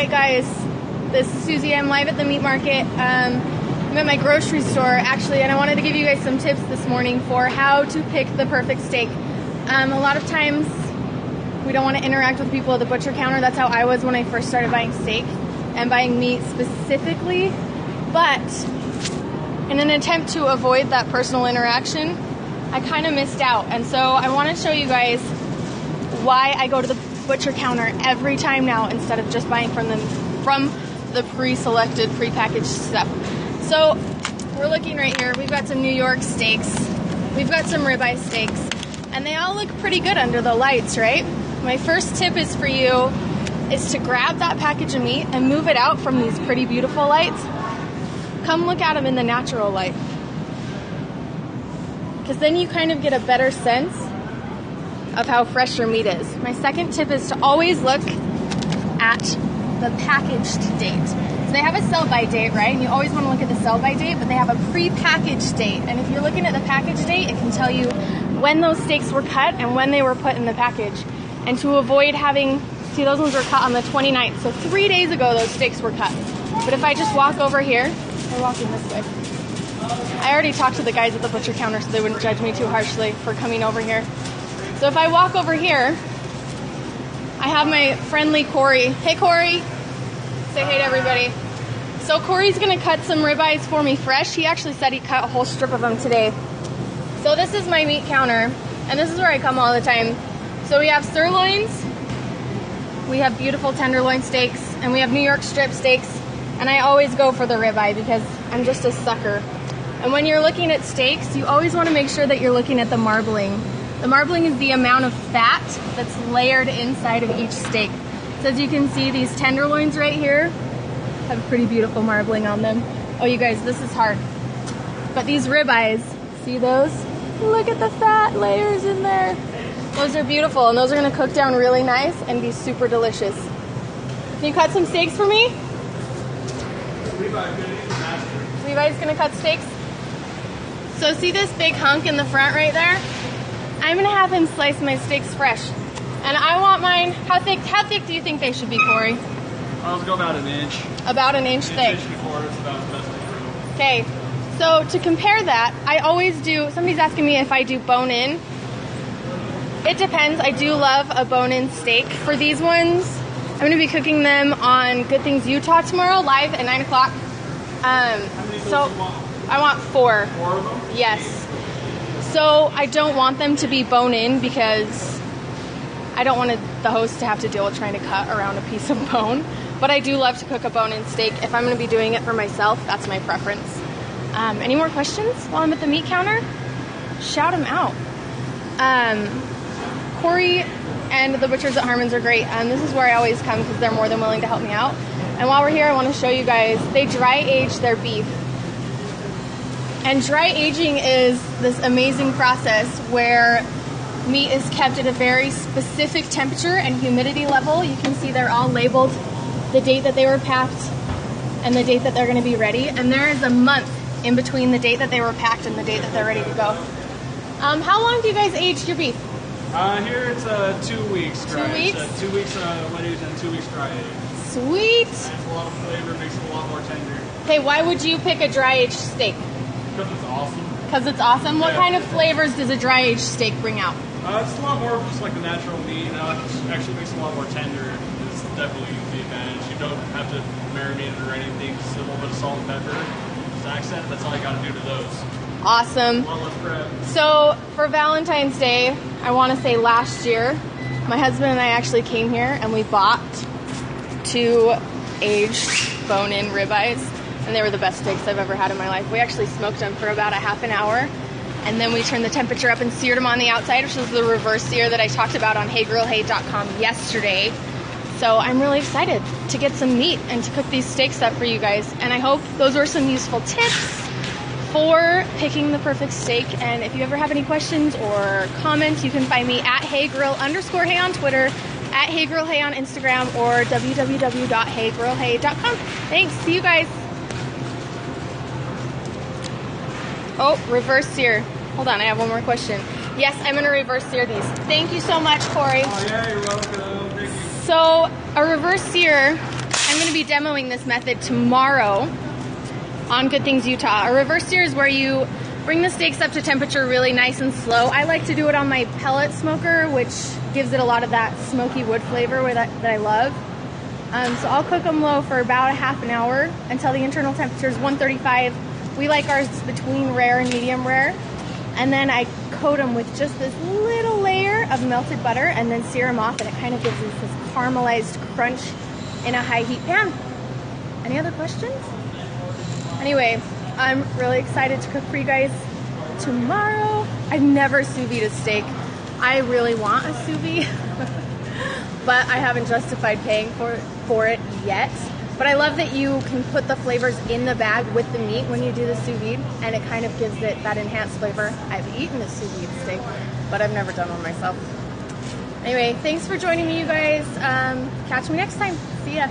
right, guys. This is Susie. I'm live at the meat market. Um, I'm at my grocery store, actually, and I wanted to give you guys some tips this morning for how to pick the perfect steak. Um, a lot of times, we don't want to interact with people at the butcher counter. That's how I was when I first started buying steak and buying meat specifically. But in an attempt to avoid that personal interaction, I kind of missed out. And so I want to show you guys why I go to the butcher counter every time now instead of just buying from them from the pre-selected, pre-packaged stuff. So we're looking right here. We've got some New York steaks. We've got some ribeye steaks. And they all look pretty good under the lights, right? My first tip is for you is to grab that package of meat and move it out from these pretty beautiful lights. Come look at them in the natural light. Because then you kind of get a better sense of how fresh your meat is. My second tip is to always look at the packaged date. So they have a sell by date, right? And you always want to look at the sell by date, but they have a pre-packaged date. And if you're looking at the package date, it can tell you when those steaks were cut and when they were put in the package. And to avoid having, see those ones were cut on the 29th. So three days ago those steaks were cut. But if I just walk over here, we're walking this way. I already talked to the guys at the butcher counter so they wouldn't judge me too harshly for coming over here. So if I walk over here, I have my friendly Corey. Hey Corey, say hey to everybody. So Corey's gonna cut some ribeyes for me fresh. He actually said he cut a whole strip of them today. So this is my meat counter, and this is where I come all the time. So we have sirloins, we have beautiful tenderloin steaks, and we have New York strip steaks. And I always go for the ribeye because I'm just a sucker. And when you're looking at steaks, you always want to make sure that you're looking at the marbling. The marbling is the amount of fat that's layered inside of each steak. So as you can see, these tenderloins right here have pretty beautiful marbling on them. Oh, you guys, this is hard. But these ribeyes, see those? Look at the fat layers in there. Those are beautiful, and those are gonna cook down really nice and be super delicious. Can you cut some steaks for me? Levi's gonna cut steaks. So see this big hunk in the front right there? I'm gonna have him slice my steaks fresh. And I want mine, how thick, how thick do you think they should be, Corey? I'll go about an inch. About an inch thick. Inch about Okay, so to compare that, I always do, somebody's asking me if I do bone in. It depends. I do love a bone in steak. For these ones, I'm going to be cooking them on Good Things Utah tomorrow, live at 9 o'clock. Um, so I want four. Four of them? Yes. So I don't want them to be bone in because I don't want the host to have to deal with trying to cut around a piece of bone. But I do love to cook a bone in steak. If I'm going to be doing it for myself, that's my preference. Um, any more questions while I'm at the meat counter? Shout them out. Um, Corey and the butchers at Harmon's are great. And this is where I always come because they're more than willing to help me out. And while we're here, I want to show you guys they dry age their beef. And dry aging is this amazing process where meat is kept at a very specific temperature and humidity level. You can see they're all labeled the date that they were packed and the date that they're going to be ready. And there is a month in between the date that they were packed and the date that they're ready to go. Um, how long do you guys age your beef? Uh, here it's uh, two weeks dry. Two weeks? It's, uh, two weeks uh, wet age and two weeks dry age. Sweet. Adds a lot of flavor, makes it a lot more tender. Okay, why would you pick a dry aged steak? Because it's awesome. Because it's awesome. What Yeah. kind of flavors does a dry aged steak bring out? Uh, it's a lot more of just like the natural meat. You know, it actually makes it a lot more tender. It's definitely the advantage. You don't have to marinate it or anything. Just a little bit of salt and pepper. Just accent. That's all you got to do to those. Awesome. A lot less prep. So for Valentine's Day, I want to say last year, my husband and I actually came here and we bought two aged bone-in ribeyes, and they were the best steaks I've ever had in my life. We actually smoked them for about a half an hour, and then we turned the temperature up and seared them on the outside, which is the reverse sear that I talked about on HeyGrillHey.com yesterday. So I'm really excited to get some meat and to cook these steaks up for you guys, and I hope those were some useful tips for picking the perfect steak. And if you ever have any questions or comments, you can find me at HeyGrill underscore Hey on Twitter, at HeyGrillHey on Instagram, or www.heygrillhey.com. Thanks. See you guys. Oh, reverse sear. Hold on, I have one more question. Yes, I'm going to reverse sear these. Thank you so much, Corey. Oh, yeah, you're welcome. Thank you. So, a reverse sear I'm going to be demoing this method tomorrow on Good Things Utah. A reverse sear is where you bring the steaks up to temperature really nice and slow. I like to do it on my pellet smoker, which gives it a lot of that smoky wood flavor that, that I love. Um, so I'll cook them low for about a half an hour until the internal temperature is 135. We like ours between rare and medium rare. And then I coat them with just this little layer of melted butter and then sear them off and it kind of gives us this caramelized crunch in a high heat pan. Any other questions? Anyway, I'm really excited to cook for you guys tomorrow. I've never sous vide a steak. I really want a sous vide, but I haven't justified paying for for it yet. But I love that you can put the flavors in the bag with the meat when you do the sous vide, and it kind of gives it that enhanced flavor. I've eaten a sous vide steak, but I've never done one myself. Anyway, thanks for joining me, you guys. Um, catch me next time. See ya.